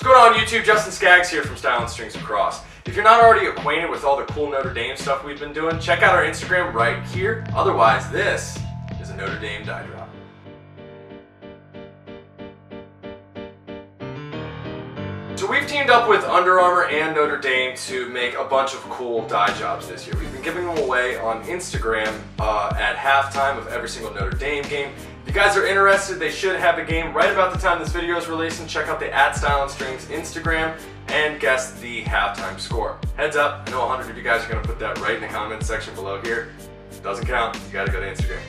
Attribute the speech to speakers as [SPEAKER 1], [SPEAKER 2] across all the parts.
[SPEAKER 1] What's going on YouTube? Justin Skaggs here from Stylin Strings Lacrosse. If you're not already acquainted with all the cool Notre Dame stuff we've been doing, check out our Instagram right here. Otherwise, this is a Notre Dame dye drop. So we've teamed up with Under Armour and Notre Dame to make a bunch of cool dye jobs this year. We've been giving them away on Instagram uh, at halftime of every single Notre Dame game. If you guys are interested, they should have a game right about the time this video is released and check out the at Stylin Strings Instagram and guess the halftime score. Heads up, I know 100 of you guys are gonna put that right in the comment section below here. Doesn't count, you gotta go to Instagram.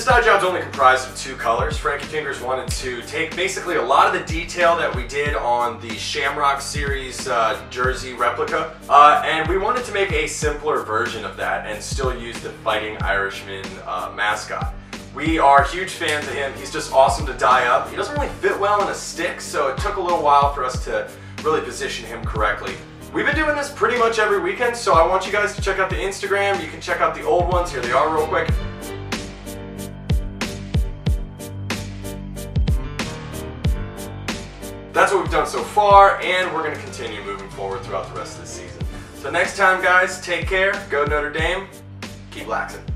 [SPEAKER 1] This dye job's only comprised of two colors. Frankie Fingers wanted to take basically a lot of the detail that we did on the Shamrock Series uh, jersey replica, uh, and we wanted to make a simpler version of that and still use the Fighting Irishman uh, mascot. We are huge fans of him. He's just awesome to dye up. He doesn't really fit well in a stick, so it took a little while for us to really position him correctly. We've been doing this pretty much every weekend, so I want you guys to check out the Instagram. You can check out the old ones. Here they are real quick. That's what we've done so far, and we're going to continue moving forward throughout the rest of the season. So next time, guys, take care. Go Notre Dame. Keep laxing.